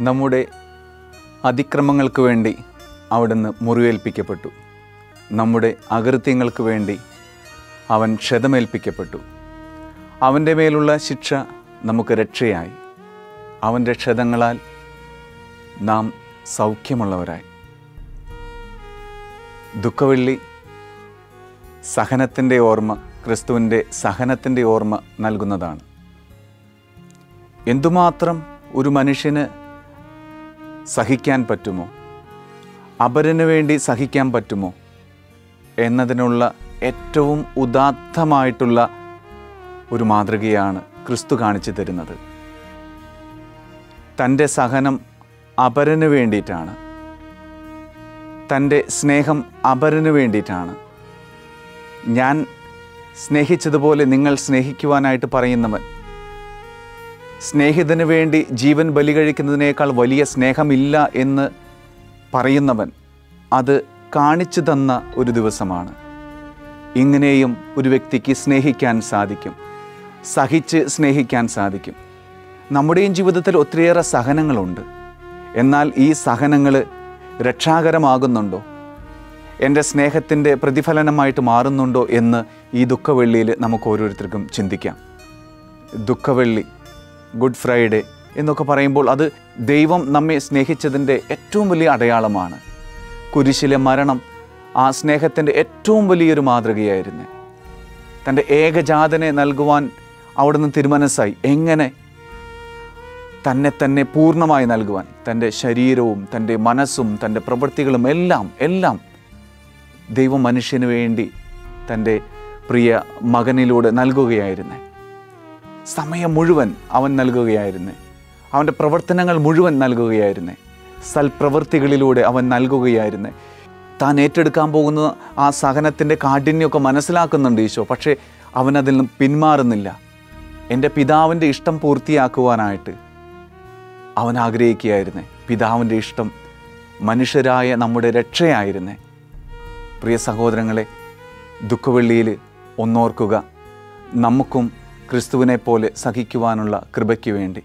നമ്മുടെ അതിക്രമങ്ങൾക്ക് വേണ്ടി അവിടുന്ന് മുറിവേൽപ്പിക്കപ്പെട്ടു. നമ്മുടെ അകൃത്യങ്ങൾക്ക് വേണ്ടി അവൻ ക്ഷതമേൽപ്പിക്കപ്പെട്ടു. അവന്റെ മേലുള്ള ശിക്ഷ നമുക്ക് രക്ഷയായി. അവന്റെ ക്ഷതങ്ങളാൽ നാം സൗഖ്യമുള്ളവരായി. ദുഃഖവെള്ളി സഹനത്തിന്റെ ഓർമ്മ ക്രിസ്തുവിന്റെ സഹനത്തിന്റെ ഓർമ്മ നൽകുന്നതാണ്. എന്തുമാത്രം ഒരു മനുഷ്യന് സഹിക്കാൻ പറ്റുമോ? അപരന് വേണ്ടി സഹിക്കാൻ പറ്റുമോ? എന്നതിനുള്ള ഏറ്റവും ഉദാത്തമായിട്ടുള്ള ഒരു മാതൃകയാണ് ക്രിസ്തു കാണിച്ചു തരുന്നത്. തന്റെ സഹനം അപരന് വേണ്ടിയിട്ടാണ്. തന്റെ സ്നേഹം അപരന് വേണ്ടിയിട്ടാണ്. ഞാൻ സ്നേഹിച്ചതുപോലെ നിങ്ങൾ സ്നേഹിക്കുവാനായിട്ട് പറയുന്നവൻ സ്നേഹിതന് വേണ്ടി ജീവൻ ബലി കഴിക്കുന്നതിനേക്കാൾ വലിയ സ്നേഹമില്ല എന്ന് പറയുന്നവൻ അത് കാണിച്ചു തന്ന ഒരു ദിവസമാണ്. ഇങ്ങനെയും ഒരു വ്യക്തിക്ക് സ്നേഹിക്കാൻ സാധിക്കും. സഹിച്ച് സ്നേഹിക്കാൻ സാധിക്കും. നമ്മുടെയും ജീവിതത്തിൽ ഒത്തിരിയേറെ സഹനങ്ങളുണ്ട്. എന്നാൽ ഈ സഹനങ്ങൾ രക്ഷാകരമാകുന്നുണ്ടോ? എന്റെ സ്നേഹത്തിന്റെ പ്രതിഫലനമായിട്ട് മാറുന്നുണ്ടോ എന്ന് ഈ ദുഃഖവെള്ളിയിൽ നമുക്ക് ഓരോരുത്തർക്കും ചിന്തിക്കാം. ദുഃഖവെള്ളി ഗുഡ് ഫ്രൈഡേ എന്നൊക്കെ പറയുമ്പോൾ അത് ദൈവം നമ്മെ സ്നേഹിച്ചതിന്റെ ഏറ്റവും വലിയ അടയാളമാണ്. കുരിശിലെ മരണം ആ സ്നേഹത്തിന്റെ ഏറ്റവും വലിയൊരു മാതൃകയായിരുന്നു. തന്റെ ഏകജാതനെ നൽകുവാൻ അവിടുന്ന് തിരുമനസ്സായി. എങ്ങനെ? തന്നെ തന്നെ പൂർണമായി നൽകുവാൻ. തന്റെ ശരീരവും തന്റെ മനസ്സും തന്റെ പ്രവൃത്തികളും എല്ലാം എല്ലാം ദൈവം മനുഷ്യന് വേണ്ടി തന്റെ പ്രിയ മകനിലൂടെ നൽകുകയായിരുന്നു. സമയം മുഴുവൻ അവൻ നൽകുകയായിരുന്നു. അവന്റെ പ്രവർത്തനങ്ങൾ മുഴുവൻ നൽകുകയായിരുന്നു. സൽപ്രവൃത്തികളിലൂടെ അവൻ നൽകുകയായിരുന്നു. താൻ ഏറ്റെടുക്കാൻ പോകുന്ന ആ സഹനത്തിന്റെ കാഠിന്യമൊക്കെ മനസ്സിലാക്കുന്നുണ്ട് ഈശോ പക്ഷേ അവനതിൽ നിന്നും പിന്മാറുന്നില്ല. എന്റെ പിതാവിന്റെ ഇഷ്ടം പൂർത്തിയാക്കുവാനായിട്ട് അവൻ ആഗ്രഹിക്കുകയായിരുന്നു. പിതാവിന്റെ ഇഷ്ടം മനുഷ്യരായ നമ്മുടെ രക്ഷയായിരുന്നു. പ്രിയ സഹോദരങ്ങളെ ദുഃഖവെള്ളിയിൽ ഒന്നോർക്കുക. നമുക്കും ക്രിസ്തുവിനെ പോലെ സഹിക്കുവാനുള്ള കൃപയ്ക്ക് വേണ്ടി.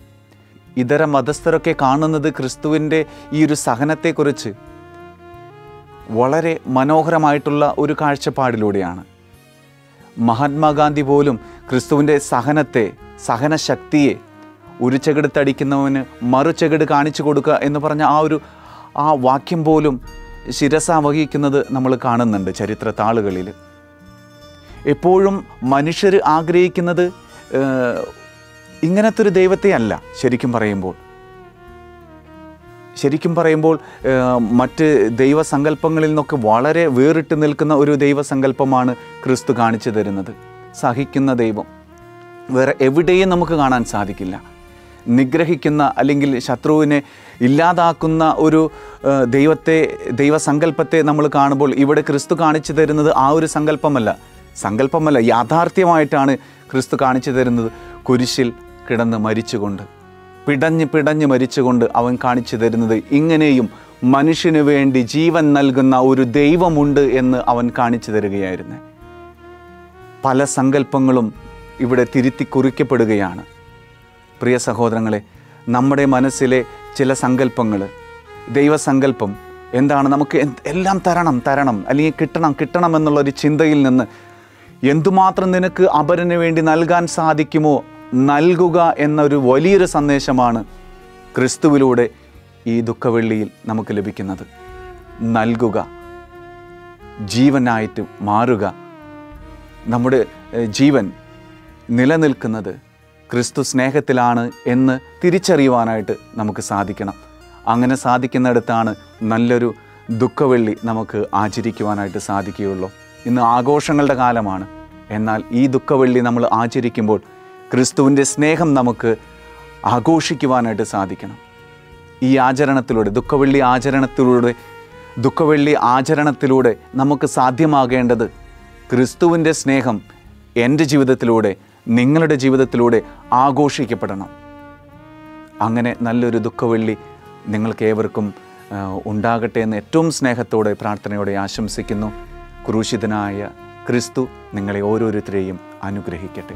ഇതര മതസ്ഥരൊക്കെ കാണുന്നത് ക്രിസ്തുവിന്റെ ഈ ഒരു സഹനത്തെക്കുറിച്ച് വളരെ മനോഹരമായിട്ടുള്ള ഒരു കാഴ്ചപ്പാടിലൂടെയാണ്. മഹാത്മാഗാന്ധി പോലും ക്രിസ്തുവിന്റെ സഹനത്തെ സഹനശക്തിയെ ഒരു ചെകിടുത്തടിക്കുന്നവന് മറു ചെകിട് കാണിച്ചു കൊടുക്കുക എന്ന് പറഞ്ഞ ആ ഒരു ആ വാക്യം പോലും ശിരസ വഹിക്കുന്നത് നമ്മൾ കാണുന്നുണ്ട് ചരിത്ര താളുകളിൽ എപ്പോഴും മനുഷ്യർ ആഗ്രഹിക്കുന്നത് ഇങ്ങനത്തെ ഒരു ദൈവത്തെ അല്ല ശരിക്കും പറയുമ്പോൾ. ശരിക്കും പറയുമ്പോൾ മറ്റ് ദൈവസങ്കല്പങ്ങളിൽ നിന്നൊക്കെ വളരെ വേറിട്ട് നിൽക്കുന്ന ഒരു ദൈവസങ്കല്പമാണ് ക്രിസ്തു കാണിച്ചു തരുന്നത്. സഹിക്കുന്ന ദൈവം. വേറെ എവിടെയും നമുക്ക് കാണാൻ സാധിക്കില്ല. നിഗ്രഹിക്കുന്ന അല്ലെങ്കിൽ ശത്രുവിനെ ഇല്ലാതാക്കുന്ന ഒരു ദൈവത്തെ ദൈവസങ്കല്പത്തെ നമ്മൾ കാണുമ്പോൾ ഇവിടെ ക്രിസ്തു കാണിച്ചു തരുന്നത് ആ ഒരു സങ്കല്പമല്ല. സങ്കല്പമല്ല യാഥാർത്ഥ്യമായിട്ടാണ് ക്രിസ്തു കാണിച്ചു തരുന്നത് കുരിശിൽ കിടന്ന് മരിച്ചുകൊണ്ട്. പിടഞ്ഞ് പിടഞ്ഞ് മരിച്ചുകൊണ്ട് അവൻ കാണിച്ചു തരുന്നത് ഇങ്ങനെയും മനുഷ്യന് വേണ്ടി ജീവൻ നൽകുന്ന ഒരു ദൈവമുണ്ട് എന്ന് അവൻ കാണിച്ചു തരികയായിരുന്നു. പല സങ്കല്പങ്ങളും ഇവിടെ തിരുത്തി കുറിക്കപ്പെടുകയാണ്. പ്രിയ സഹോദരങ്ങളെ നമ്മുടെ മനസ്സിലെ ചില സങ്കല്പങ്ങൾ ദൈവസങ്കല്പം എന്താണ് നമുക്ക് എല്ലാം തരണം തരണം അല്ലെങ്കിൽ കിട്ടണം കിട്ടണം എന്നുള്ളൊരു ചിന്തയിൽ നിന്ന് എന്തുമാത്രം നിനക്ക് അപരന് വേണ്ടി നൽകാൻ സാധിക്കുമോ നൽകുക എന്നൊരു വലിയൊരു സന്ദേശമാണ് ക്രിസ്തുവിലൂടെ ഈ ദുഃഖവെള്ളിയിൽ നമുക്ക് ലഭിക്കുന്നത്. നൽകുക ജീവനായിട്ട് മാറുക. നമ്മുടെ ജീവൻ നിലനിൽക്കുന്നത് ക്രിസ്തു സ്നേഹത്തിലാണ് എന്ന് തിരിച്ചറിയുവാനായിട്ട് നമുക്ക് സാധിക്കണം. അങ്ങനെ സാധിക്കുന്നിടത്താണ് നല്ലൊരു ദുഃഖവെള്ളി നമുക്ക് ആചരിക്കുവാനായിട്ട് സാധിക്കുകയുള്ളൂ. ഇന്ന് ആഘോഷങ്ങളുടെ കാലമാണ്. എന്നാൽ ഈ ദുഃഖവെള്ളി നമ്മൾ ആചരിക്കുമ്പോൾ ക്രിസ്തുവിന്റെ സ്നേഹം നമുക്ക് ആഘോഷിക്കുവാനായിട്ട് സാധിക്കണം. ഈ ആചരണത്തിലൂടെ ദുഃഖവെള്ളി ആചരണത്തിലൂടെ ദുഃഖവെള്ളി ആചരണത്തിലൂടെ നമുക്ക് സാധ്യമാകേണ്ടത് ക്രിസ്തുവിന്റെ സ്നേഹം എന്റെ ജീവിതത്തിലൂടെ നിങ്ങളുടെ ജീവിതത്തിലൂടെ ആഘോഷിക്കപ്പെടണം. അങ്ങനെ നല്ലൊരു ദുഃഖവെള്ളി നിങ്ങൾക്ക് ഏവർക്കും ഉണ്ടാകട്ടെ എന്ന് ഏറ്റവും സ്നേഹത്തോടെ പ്രാർത്ഥനയോടെ ആശംസിക്കുന്നു. ക്രൂശിതനായ ക്രിസ്തു നിങ്ങളെ ഓരോരുത്തരെയും അനുഗ്രഹിക്കട്ടെ.